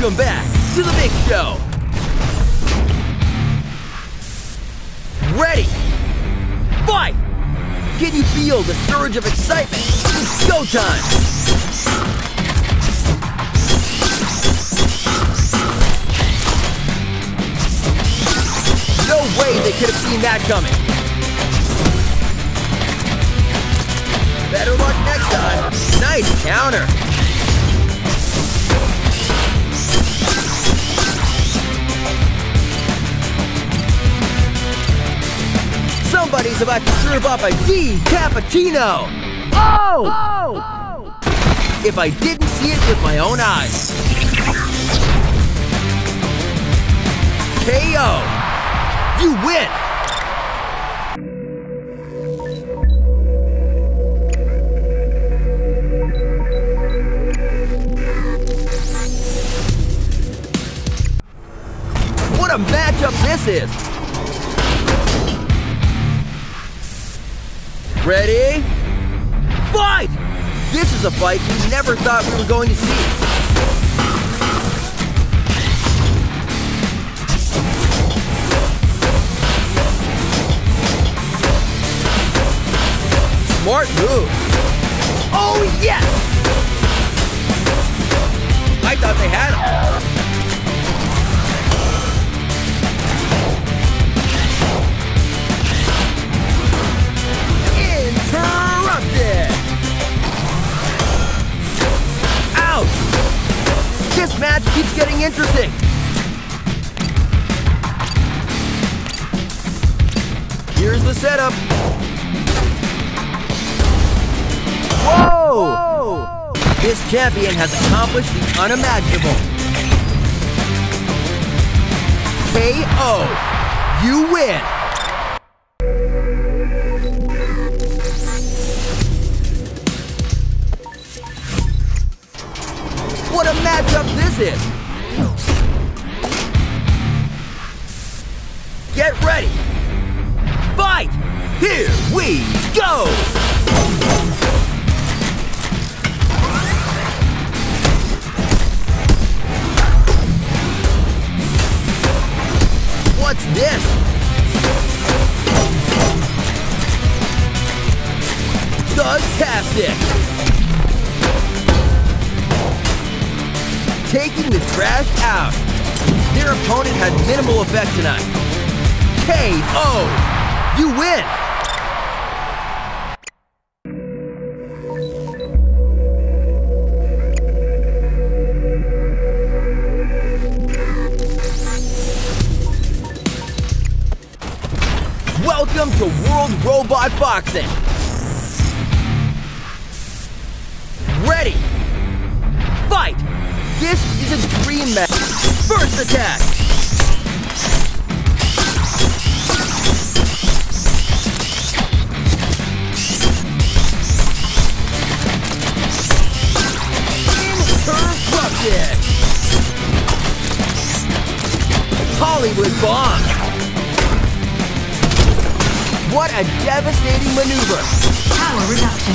Welcome back to the big show. Ready? Fight! Can you feel the surge of excitement? It's showtime! No way they could have seen that coming. Better luck next time. Nice counter. Somebody's about to serve up a D cappuccino. Oh! oh! If I didn't see it with my own eyes. KO. You win. What a matchup this is! Ready? Fight! This is a fight we never thought we were going to see. Smart move. Getting interesting. Here's the setup. Whoa! This champion has accomplished the unimaginable. KO! You win! Get ready! Fight! Here we go! What's this? Fantastic! taking the trash out. Their opponent had minimal effect tonight. KO! You win! Welcome to World Robot Boxing! Ready! Fight! This is a dream match. First attack. Bomb. What a devastating maneuver. Power reduction.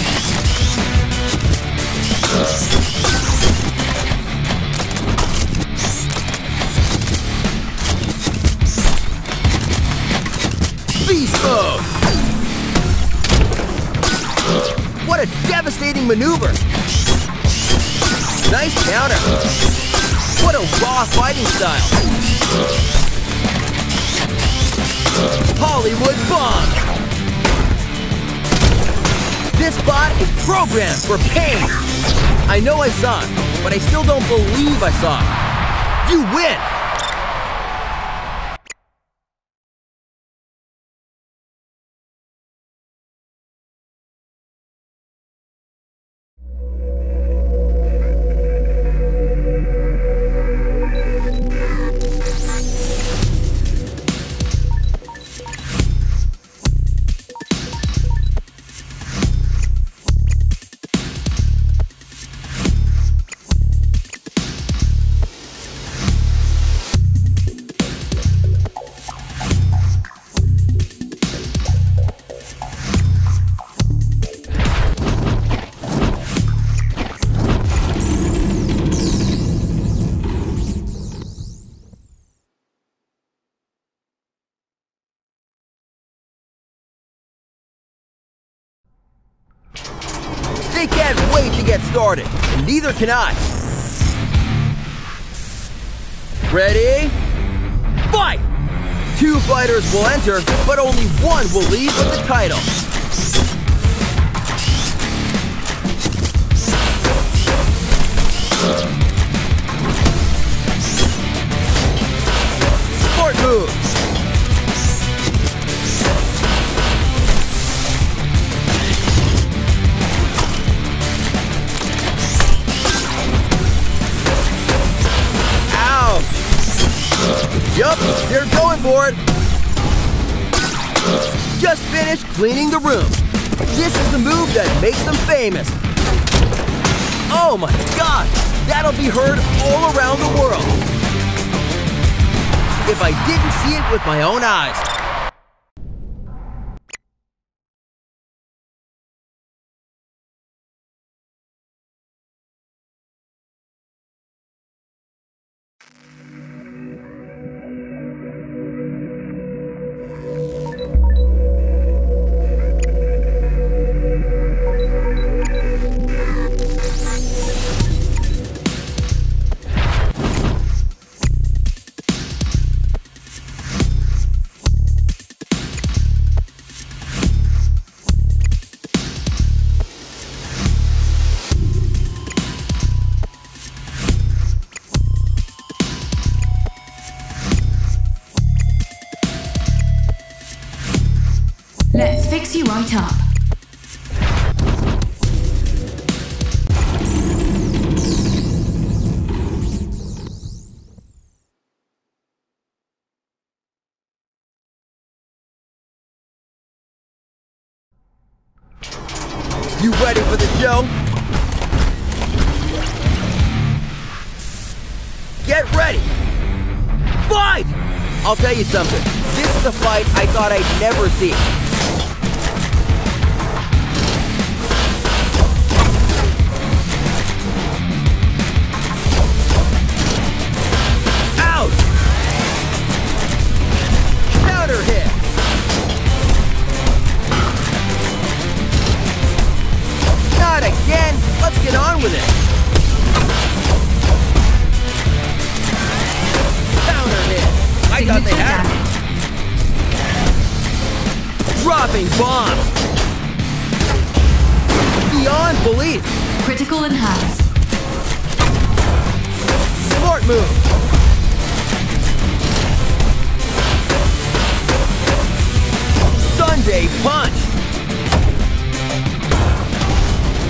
Beast mode! What a devastating maneuver! Nice counter! What a raw fighting style! Hollywood bomb! This bot is programmed for pain! I know I saw it, but I still don't believe I saw it. You win! They can't wait to get started, and neither can I. Ready? Fight! Two fighters will enter, but only one will leave with the title. Just finished cleaning the room. This is the move that makes them famous. Oh my god, that'll be heard all around the world. If I didn't see it with my own eyes. Fight! I'll tell you something. This is a fight I thought I'd never see. Again! Let's get on with it! I thought they Signature had it. damage. Dropping bombs! Beyond belief! Critical enhanced. Smart move! Sunday punch!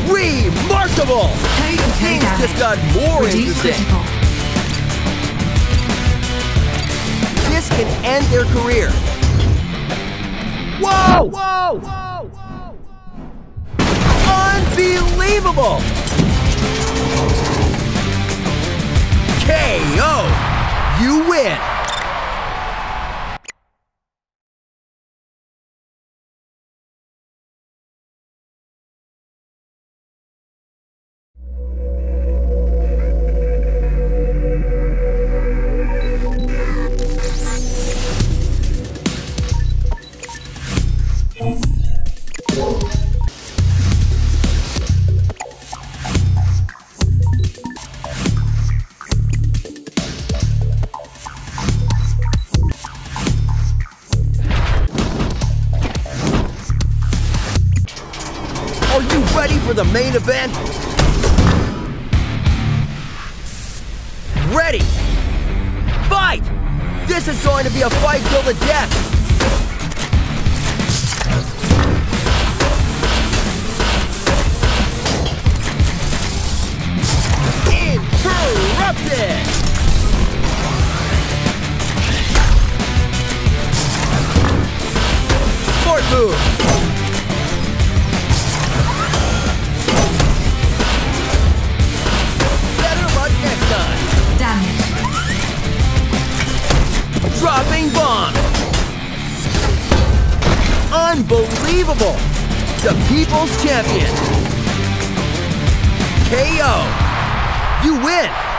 Remarkable! Toe to toe Things just got more Reduce interesting. critical. Can end their career. Whoa! Whoa! Unbelievable! KO! You win! For the main event? Ready! Fight! This is going to be a fight till the death! Unbelievable! The People's Champion! KO! You win!